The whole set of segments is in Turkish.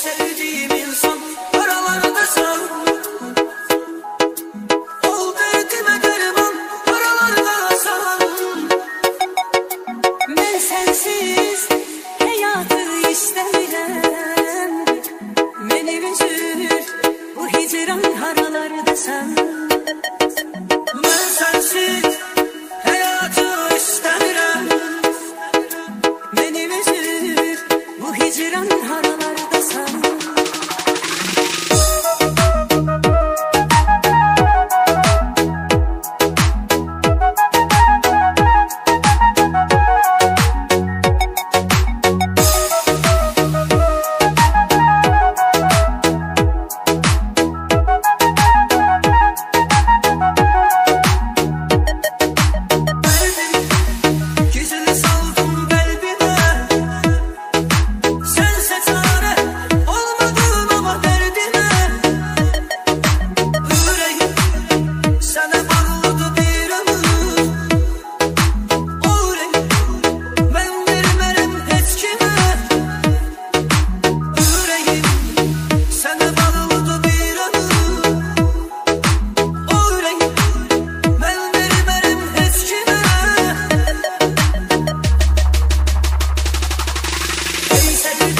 sevdiğim insan Aralarda sen Ol. Derdime derman Aralarda sen Ben sensiz hayatı istemiyorum Beni üzür bu hicran haralarda sen Ey sevdiğim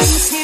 Smoke.